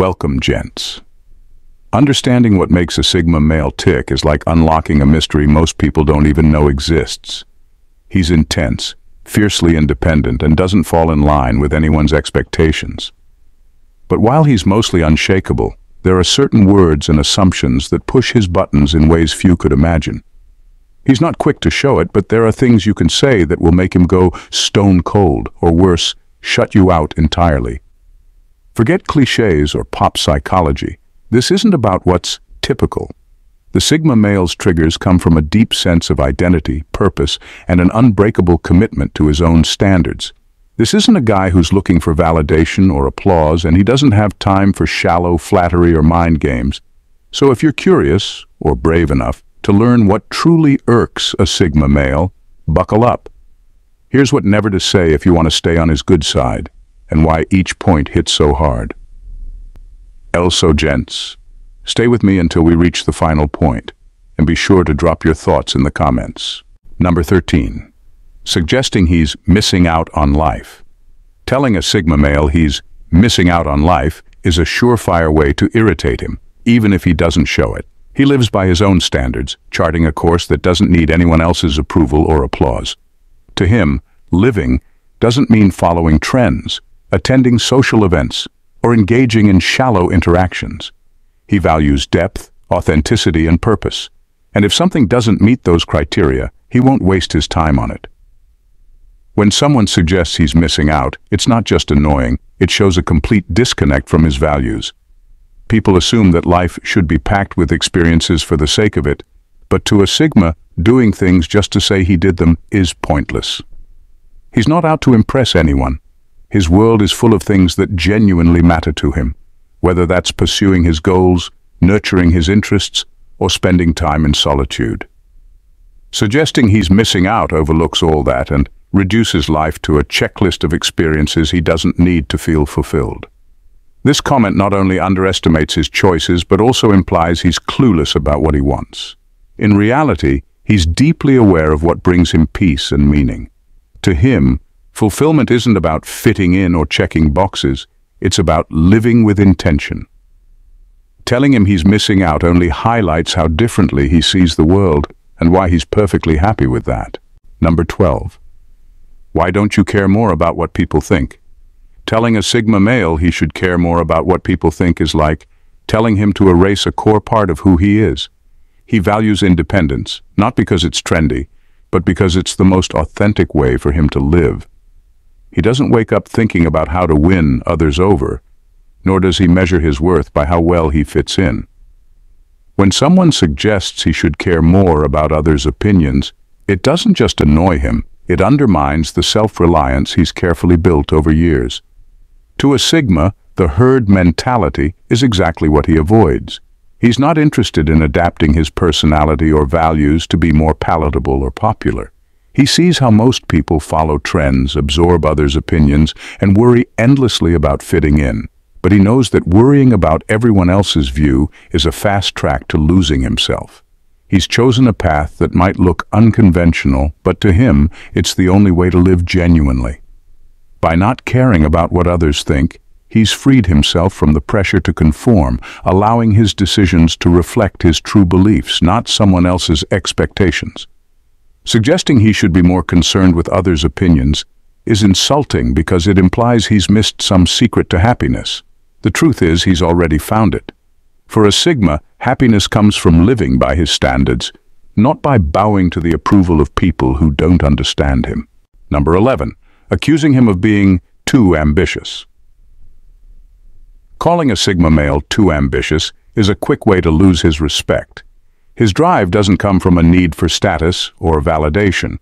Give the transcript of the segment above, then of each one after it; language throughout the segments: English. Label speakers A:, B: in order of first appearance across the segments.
A: Welcome, gents. Understanding what makes a Sigma male tick is like unlocking a mystery most people don't even know exists. He's intense, fiercely independent, and doesn't fall in line with anyone's expectations. But while he's mostly unshakable, there are certain words and assumptions that push his buttons in ways few could imagine. He's not quick to show it, but there are things you can say that will make him go stone cold, or worse, shut you out entirely. Forget cliches or pop psychology. This isn't about what's typical. The Sigma male's triggers come from a deep sense of identity, purpose, and an unbreakable commitment to his own standards. This isn't a guy who's looking for validation or applause, and he doesn't have time for shallow flattery or mind games. So if you're curious, or brave enough, to learn what truly irks a Sigma male, buckle up. Here's what never to say if you want to stay on his good side, and why each point hits so hard. Also, gents, stay with me until we reach the final point, and be sure to drop your thoughts in the comments. Number 13. Suggesting he's missing out on life. Telling a Sigma male he's missing out on life is a surefire way to irritate him, even if he doesn't show it. He lives by his own standards, charting a course that doesn't need anyone else's approval or applause. To him, living doesn't mean following trends, attending social events, or engaging in shallow interactions. He values depth, authenticity, and purpose. And if something doesn't meet those criteria, he won't waste his time on it. When someone suggests he's missing out, it's not just annoying, it shows a complete disconnect from his values. People assume that life should be packed with experiences for the sake of it, but to a Sigma, doing things just to say he did them is pointless. He's not out to impress anyone. His world is full of things that genuinely matter to him, whether that's pursuing his goals, nurturing his interests, or spending time in solitude. Suggesting he's missing out overlooks all that and reduces life to a checklist of experiences he doesn't need to feel fulfilled. This comment not only underestimates his choices but also implies he's clueless about what he wants. In reality, he's deeply aware of what brings him peace and meaning. To him, Fulfillment isn't about fitting in or checking boxes, it's about living with intention. Telling him he's missing out only highlights how differently he sees the world and why he's perfectly happy with that. Number 12. Why don't you care more about what people think? Telling a Sigma male he should care more about what people think is like telling him to erase a core part of who he is. He values independence, not because it's trendy, but because it's the most authentic way for him to live. He doesn't wake up thinking about how to win others over, nor does he measure his worth by how well he fits in. When someone suggests he should care more about others' opinions, it doesn't just annoy him, it undermines the self-reliance he's carefully built over years. To a Sigma, the herd mentality is exactly what he avoids. He's not interested in adapting his personality or values to be more palatable or popular. He sees how most people follow trends, absorb others' opinions, and worry endlessly about fitting in. But he knows that worrying about everyone else's view is a fast track to losing himself. He's chosen a path that might look unconventional, but to him, it's the only way to live genuinely. By not caring about what others think, he's freed himself from the pressure to conform, allowing his decisions to reflect his true beliefs, not someone else's expectations. Suggesting he should be more concerned with others' opinions is insulting because it implies he's missed some secret to happiness. The truth is he's already found it. For a Sigma, happiness comes from living by his standards, not by bowing to the approval of people who don't understand him. Number 11. Accusing him of being too ambitious. Calling a Sigma male too ambitious is a quick way to lose his respect. His drive doesn't come from a need for status or validation.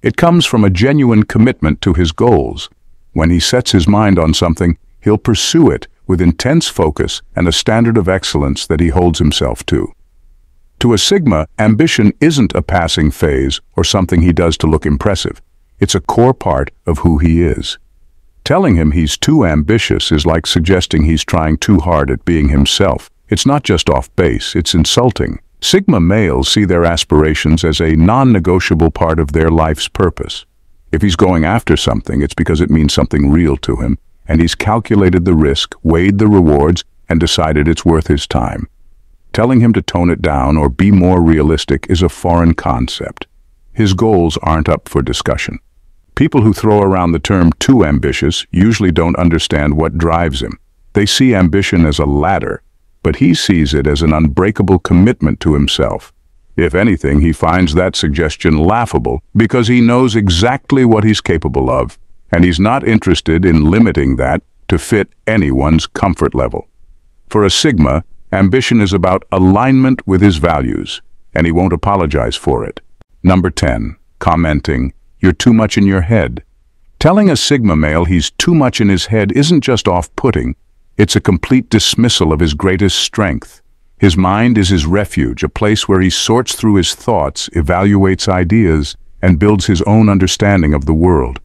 A: It comes from a genuine commitment to his goals. When he sets his mind on something, he'll pursue it with intense focus and a standard of excellence that he holds himself to. To a Sigma, ambition isn't a passing phase or something he does to look impressive. It's a core part of who he is. Telling him he's too ambitious is like suggesting he's trying too hard at being himself. It's not just off base, it's insulting. Sigma males see their aspirations as a non-negotiable part of their life's purpose. If he's going after something, it's because it means something real to him, and he's calculated the risk, weighed the rewards, and decided it's worth his time. Telling him to tone it down or be more realistic is a foreign concept. His goals aren't up for discussion. People who throw around the term too ambitious usually don't understand what drives him. They see ambition as a ladder, but he sees it as an unbreakable commitment to himself. If anything, he finds that suggestion laughable because he knows exactly what he's capable of, and he's not interested in limiting that to fit anyone's comfort level. For a Sigma, ambition is about alignment with his values, and he won't apologize for it. Number 10. Commenting, you're too much in your head. Telling a Sigma male he's too much in his head isn't just off-putting, it's a complete dismissal of his greatest strength. His mind is his refuge, a place where he sorts through his thoughts, evaluates ideas, and builds his own understanding of the world.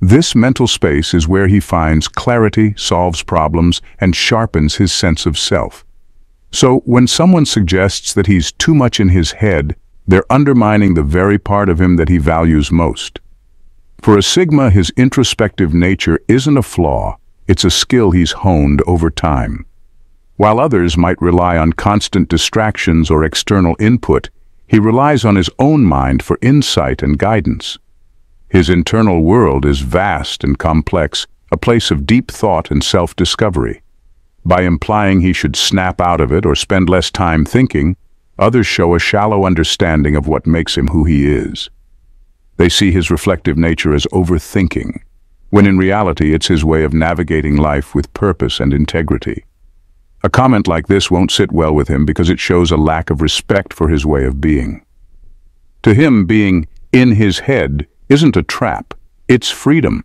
A: This mental space is where he finds clarity, solves problems, and sharpens his sense of self. So when someone suggests that he's too much in his head, they're undermining the very part of him that he values most. For a Sigma, his introspective nature isn't a flaw, it's a skill he's honed over time. While others might rely on constant distractions or external input, he relies on his own mind for insight and guidance. His internal world is vast and complex, a place of deep thought and self-discovery. By implying he should snap out of it or spend less time thinking, others show a shallow understanding of what makes him who he is. They see his reflective nature as overthinking, when in reality it's his way of navigating life with purpose and integrity. A comment like this won't sit well with him because it shows a lack of respect for his way of being. To him, being in his head isn't a trap, it's freedom.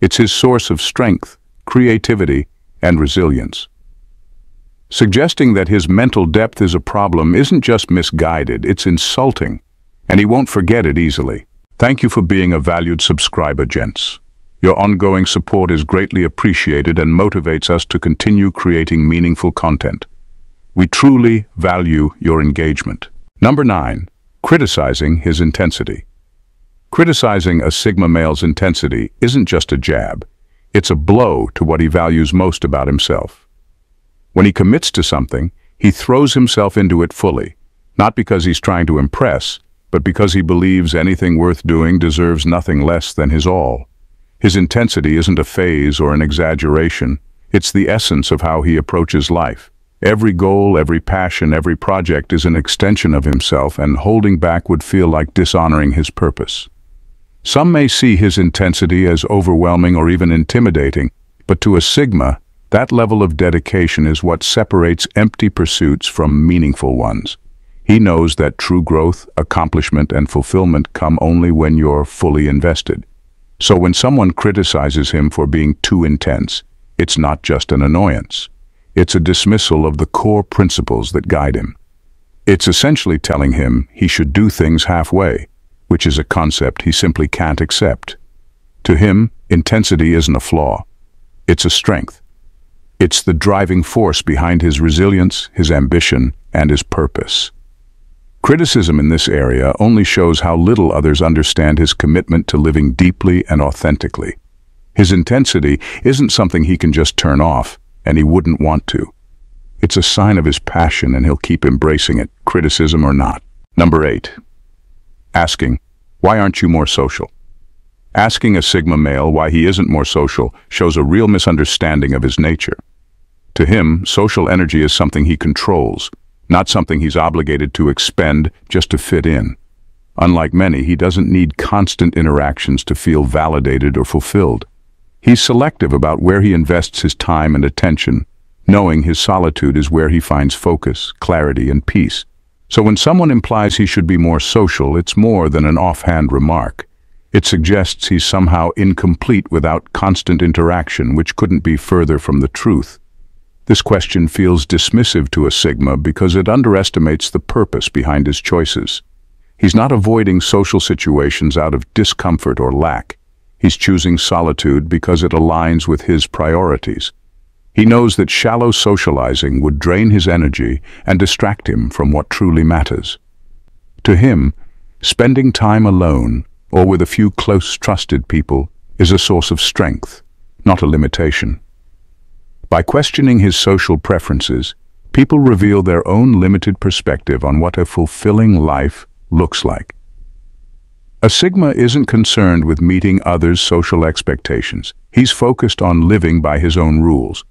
A: It's his source of strength, creativity, and resilience. Suggesting that his mental depth is a problem isn't just misguided, it's insulting, and he won't forget it easily. Thank you for being a valued subscriber, gents. Your ongoing support is greatly appreciated and motivates us to continue creating meaningful content. We truly value your engagement. Number 9. Criticizing his intensity. Criticizing a Sigma male's intensity isn't just a jab. It's a blow to what he values most about himself. When he commits to something, he throws himself into it fully, not because he's trying to impress, but because he believes anything worth doing deserves nothing less than his all. His intensity isn't a phase or an exaggeration. It's the essence of how he approaches life. Every goal, every passion, every project is an extension of himself, and holding back would feel like dishonoring his purpose. Some may see his intensity as overwhelming or even intimidating, but to a Sigma, that level of dedication is what separates empty pursuits from meaningful ones. He knows that true growth, accomplishment, and fulfillment come only when you're fully invested. So when someone criticizes him for being too intense, it's not just an annoyance. It's a dismissal of the core principles that guide him. It's essentially telling him he should do things halfway, which is a concept he simply can't accept. To him, intensity isn't a flaw. It's a strength. It's the driving force behind his resilience, his ambition, and his purpose. Criticism in this area only shows how little others understand his commitment to living deeply and authentically. His intensity isn't something he can just turn off, and he wouldn't want to. It's a sign of his passion and he'll keep embracing it, criticism or not. Number 8. Asking, why aren't you more social? Asking a Sigma male why he isn't more social shows a real misunderstanding of his nature. To him, social energy is something he controls, not something he's obligated to expend just to fit in. Unlike many, he doesn't need constant interactions to feel validated or fulfilled. He's selective about where he invests his time and attention, knowing his solitude is where he finds focus, clarity, and peace. So when someone implies he should be more social, it's more than an offhand remark. It suggests he's somehow incomplete without constant interaction, which couldn't be further from the truth. This question feels dismissive to a Sigma because it underestimates the purpose behind his choices. He's not avoiding social situations out of discomfort or lack. He's choosing solitude because it aligns with his priorities. He knows that shallow socializing would drain his energy and distract him from what truly matters. To him, spending time alone or with a few close trusted people is a source of strength, not a limitation. By questioning his social preferences, people reveal their own limited perspective on what a fulfilling life looks like. A Sigma isn't concerned with meeting others' social expectations. He's focused on living by his own rules.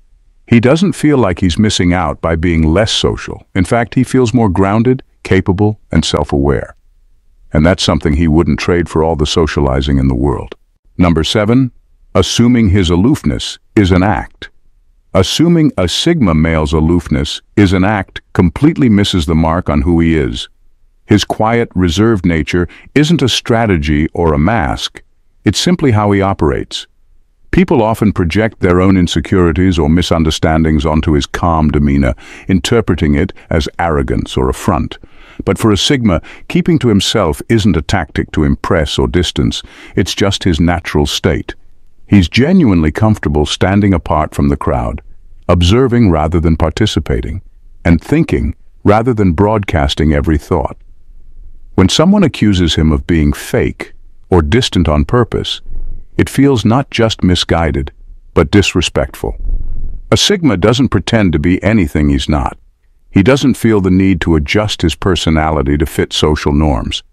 A: He doesn't feel like he's missing out by being less social. In fact, he feels more grounded, capable, and self-aware. And that's something he wouldn't trade for all the socializing in the world. Number seven, assuming his aloofness is an act. Assuming a Sigma male's aloofness is an act completely misses the mark on who he is. His quiet, reserved nature isn't a strategy or a mask. It's simply how he operates. People often project their own insecurities or misunderstandings onto his calm demeanor, interpreting it as arrogance or affront. But for a Sigma, keeping to himself isn't a tactic to impress or distance. It's just his natural state. He's genuinely comfortable standing apart from the crowd, observing rather than participating, and thinking rather than broadcasting every thought. When someone accuses him of being fake or distant on purpose, it feels not just misguided, but disrespectful. A Sigma doesn't pretend to be anything he's not. He doesn't feel the need to adjust his personality to fit social norms,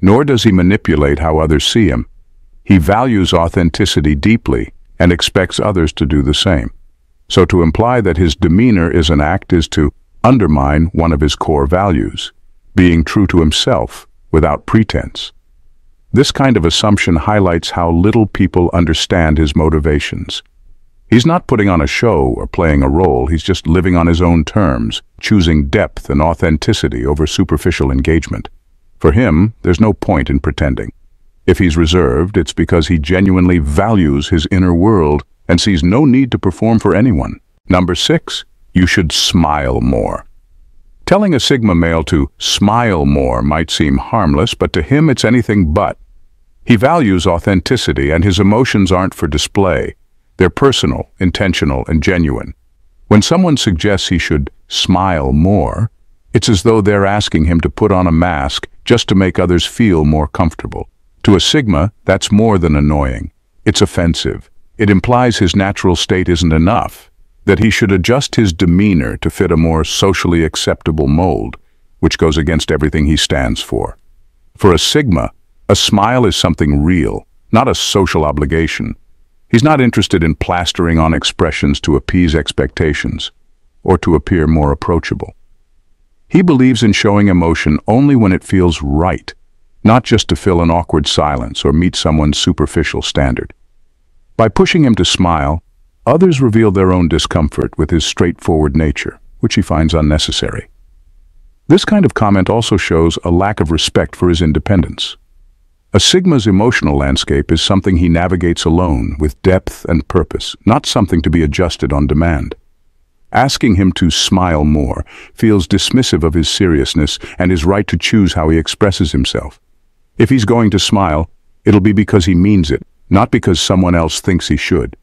A: nor does he manipulate how others see him. He values authenticity deeply and expects others to do the same. So to imply that his demeanor is an act is to undermine one of his core values, being true to himself without pretense. This kind of assumption highlights how little people understand his motivations. He's not putting on a show or playing a role, he's just living on his own terms, choosing depth and authenticity over superficial engagement. For him, there's no point in pretending. If he's reserved, it's because he genuinely values his inner world and sees no need to perform for anyone. Number six, you should smile more. Telling a Sigma male to smile more might seem harmless, but to him it's anything but. He values authenticity and his emotions aren't for display. They're personal, intentional, and genuine. When someone suggests he should smile more, it's as though they're asking him to put on a mask just to make others feel more comfortable. To a Sigma, that's more than annoying. It's offensive. It implies his natural state isn't enough, that he should adjust his demeanor to fit a more socially acceptable mold, which goes against everything he stands for. For a Sigma, a smile is something real, not a social obligation. He's not interested in plastering on expressions to appease expectations or to appear more approachable. He believes in showing emotion only when it feels right, not just to fill an awkward silence or meet someone's superficial standard. By pushing him to smile, others reveal their own discomfort with his straightforward nature, which he finds unnecessary. This kind of comment also shows a lack of respect for his independence. A Sigma's emotional landscape is something he navigates alone, with depth and purpose, not something to be adjusted on demand. Asking him to smile more feels dismissive of his seriousness and his right to choose how he expresses himself. If he's going to smile, it'll be because he means it, not because someone else thinks he should.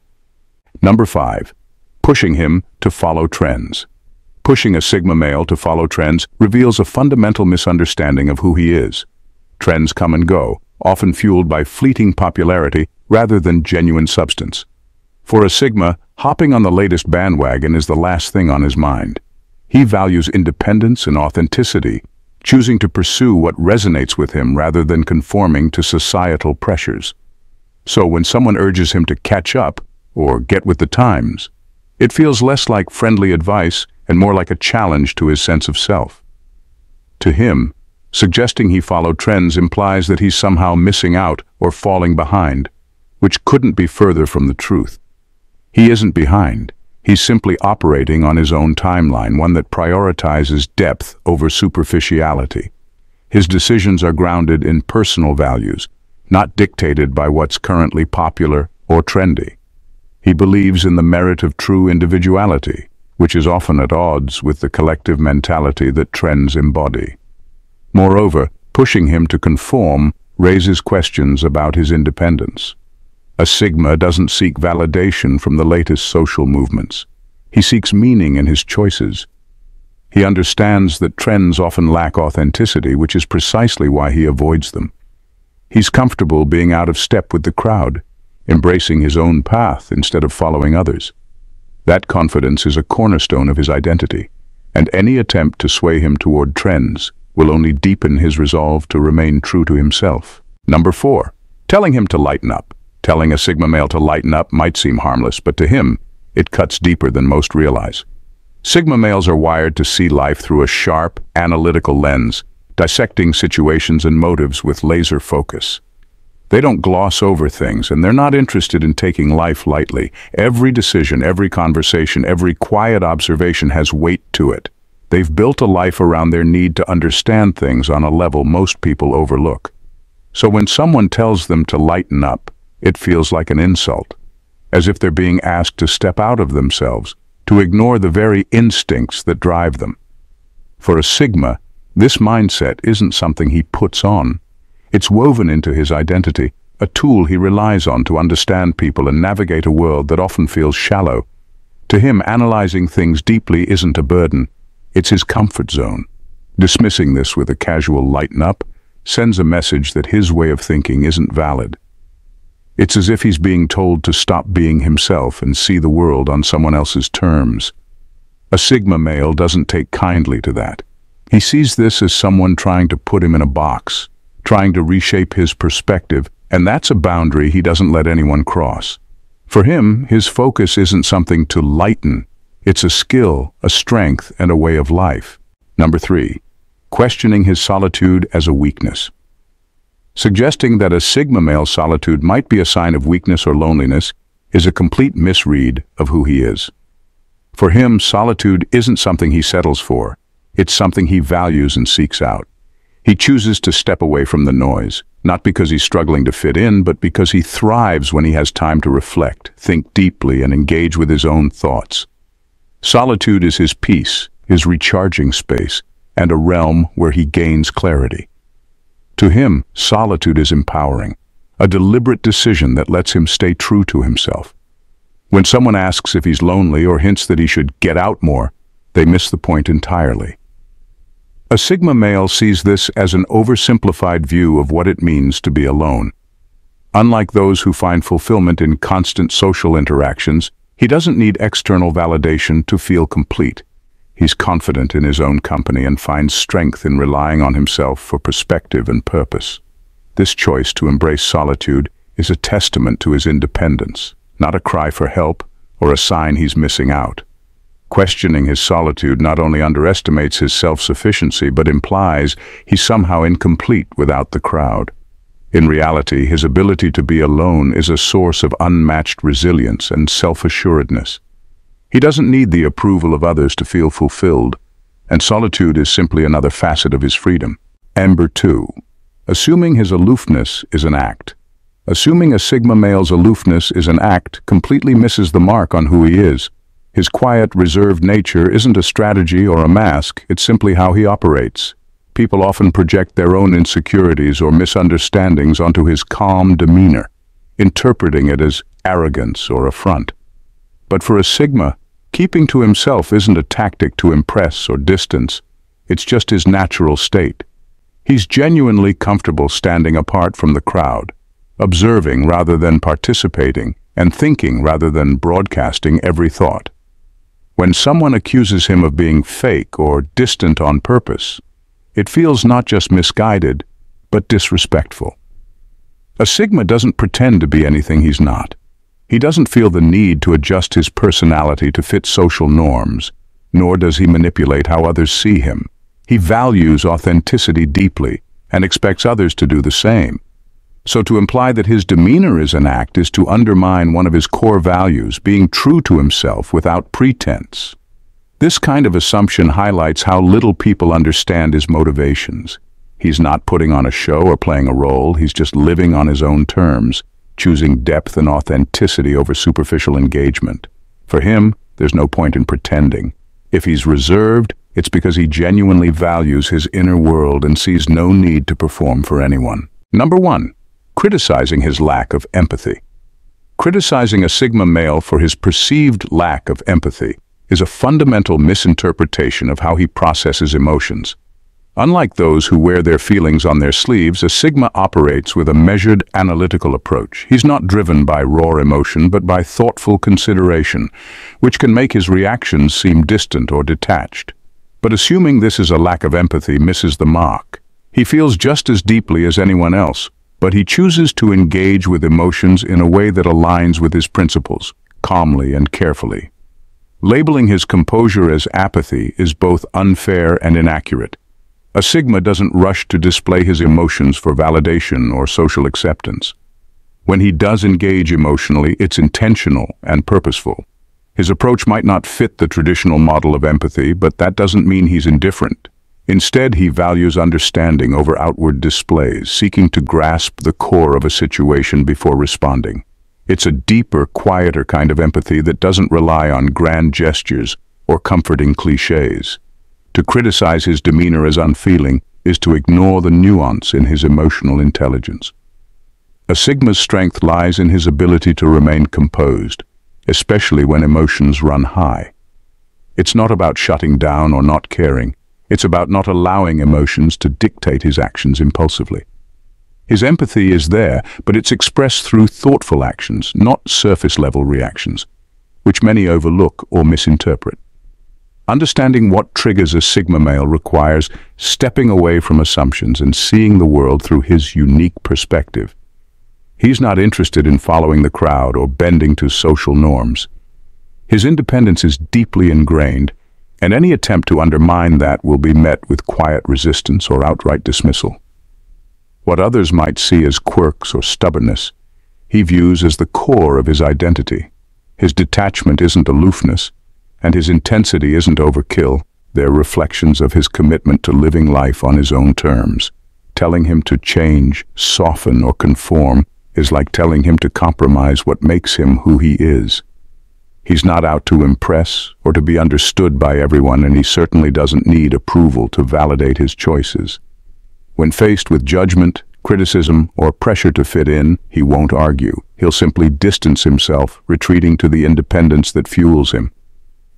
A: Number five, pushing him to follow trends. Pushing a Sigma male to follow trends reveals a fundamental misunderstanding of who he is. Trends come and go, often fueled by fleeting popularity rather than genuine substance. For a Sigma, hopping on the latest bandwagon is the last thing on his mind. He values independence and authenticity choosing to pursue what resonates with him rather than conforming to societal pressures. So when someone urges him to catch up or get with the times, it feels less like friendly advice and more like a challenge to his sense of self. To him, suggesting he follow trends implies that he's somehow missing out or falling behind, which couldn't be further from the truth. He isn't behind. He's simply operating on his own timeline, one that prioritizes depth over superficiality. His decisions are grounded in personal values, not dictated by what's currently popular or trendy. He believes in the merit of true individuality, which is often at odds with the collective mentality that trends embody. Moreover, pushing him to conform raises questions about his independence. A Sigma doesn't seek validation from the latest social movements. He seeks meaning in his choices. He understands that trends often lack authenticity, which is precisely why he avoids them. He's comfortable being out of step with the crowd, embracing his own path instead of following others. That confidence is a cornerstone of his identity, and any attempt to sway him toward trends will only deepen his resolve to remain true to himself. Number four, telling him to lighten up. Telling a Sigma male to lighten up might seem harmless, but to him, it cuts deeper than most realize. Sigma males are wired to see life through a sharp, analytical lens, dissecting situations and motives with laser focus. They don't gloss over things, and they're not interested in taking life lightly. Every decision, every conversation, every quiet observation has weight to it. They've built a life around their need to understand things on a level most people overlook. So when someone tells them to lighten up, it feels like an insult, as if they're being asked to step out of themselves, to ignore the very instincts that drive them. For a Sigma, this mindset isn't something he puts on. It's woven into his identity, a tool he relies on to understand people and navigate a world that often feels shallow. To him, analyzing things deeply isn't a burden. It's his comfort zone. Dismissing this with a casual lighten up sends a message that his way of thinking isn't valid. It's as if he's being told to stop being himself and see the world on someone else's terms. A Sigma male doesn't take kindly to that. He sees this as someone trying to put him in a box, trying to reshape his perspective, and that's a boundary he doesn't let anyone cross. For him, his focus isn't something to lighten, it's a skill, a strength, and a way of life. Number three, questioning his solitude as a weakness. Suggesting that a Sigma male solitude might be a sign of weakness or loneliness is a complete misread of who he is. For him, solitude isn't something he settles for. It's something he values and seeks out. He chooses to step away from the noise, not because he's struggling to fit in, but because he thrives when he has time to reflect, think deeply, and engage with his own thoughts. Solitude is his peace, his recharging space, and a realm where he gains clarity. To him, solitude is empowering, a deliberate decision that lets him stay true to himself. When someone asks if he's lonely or hints that he should get out more, they miss the point entirely. A Sigma male sees this as an oversimplified view of what it means to be alone. Unlike those who find fulfillment in constant social interactions, he doesn't need external validation to feel complete. He's confident in his own company and finds strength in relying on himself for perspective and purpose. This choice to embrace solitude is a testament to his independence, not a cry for help or a sign he's missing out. Questioning his solitude not only underestimates his self-sufficiency but implies he's somehow incomplete without the crowd. In reality, his ability to be alone is a source of unmatched resilience and self-assuredness. He doesn't need the approval of others to feel fulfilled, and solitude is simply another facet of his freedom. Amber 2. Assuming his aloofness is an act. Assuming a Sigma male's aloofness is an act completely misses the mark on who he is. His quiet, reserved nature isn't a strategy or a mask, it's simply how he operates. People often project their own insecurities or misunderstandings onto his calm demeanor, interpreting it as arrogance or affront. But for a Sigma, keeping to himself isn't a tactic to impress or distance. It's just his natural state. He's genuinely comfortable standing apart from the crowd, observing rather than participating, and thinking rather than broadcasting every thought. When someone accuses him of being fake or distant on purpose, it feels not just misguided, but disrespectful. A Sigma doesn't pretend to be anything he's not. He doesn't feel the need to adjust his personality to fit social norms, nor does he manipulate how others see him. He values authenticity deeply and expects others to do the same. So to imply that his demeanor is an act is to undermine one of his core values, being true to himself without pretense. This kind of assumption highlights how little people understand his motivations. He's not putting on a show or playing a role, he's just living on his own terms, choosing depth and authenticity over superficial engagement. For him, there's no point in pretending. If he's reserved, it's because he genuinely values his inner world and sees no need to perform for anyone. Number one, criticizing his lack of empathy. Criticizing a Sigma male for his perceived lack of empathy is a fundamental misinterpretation of how he processes emotions. Unlike those who wear their feelings on their sleeves, a Sigma operates with a measured, analytical approach. He's not driven by raw emotion, but by thoughtful consideration, which can make his reactions seem distant or detached. But assuming this is a lack of empathy misses the mark. He feels just as deeply as anyone else, but he chooses to engage with emotions in a way that aligns with his principles, calmly and carefully. Labeling his composure as apathy is both unfair and inaccurate. A Sigma doesn't rush to display his emotions for validation or social acceptance. When he does engage emotionally, it's intentional and purposeful. His approach might not fit the traditional model of empathy, but that doesn't mean he's indifferent. Instead, he values understanding over outward displays, seeking to grasp the core of a situation before responding. It's a deeper, quieter kind of empathy that doesn't rely on grand gestures or comforting cliches. To criticize his demeanor as unfeeling is to ignore the nuance in his emotional intelligence. A Sigma's strength lies in his ability to remain composed, especially when emotions run high. It's not about shutting down or not caring. It's about not allowing emotions to dictate his actions impulsively. His empathy is there, but it's expressed through thoughtful actions, not surface-level reactions, which many overlook or misinterpret. Understanding what triggers a Sigma male requires stepping away from assumptions and seeing the world through his unique perspective. He's not interested in following the crowd or bending to social norms. His independence is deeply ingrained, and any attempt to undermine that will be met with quiet resistance or outright dismissal. What others might see as quirks or stubbornness, he views as the core of his identity. His detachment isn't aloofness, and his intensity isn't overkill. They're reflections of his commitment to living life on his own terms. Telling him to change, soften, or conform is like telling him to compromise what makes him who he is. He's not out to impress or to be understood by everyone, and he certainly doesn't need approval to validate his choices. When faced with judgment, criticism, or pressure to fit in, he won't argue. He'll simply distance himself, retreating to the independence that fuels him.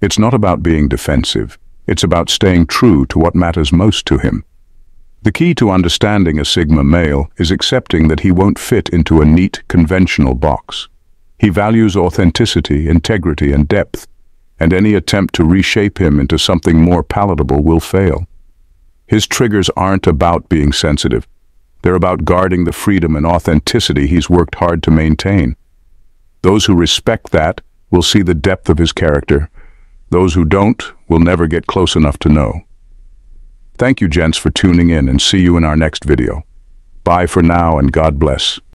A: It's not about being defensive. It's about staying true to what matters most to him. The key to understanding a Sigma male is accepting that he won't fit into a neat, conventional box. He values authenticity, integrity, and depth, and any attempt to reshape him into something more palatable will fail. His triggers aren't about being sensitive. They're about guarding the freedom and authenticity he's worked hard to maintain. Those who respect that will see the depth of his character those who don't will never get close enough to know. Thank you, gents, for tuning in and see you in our next video. Bye for now and God bless.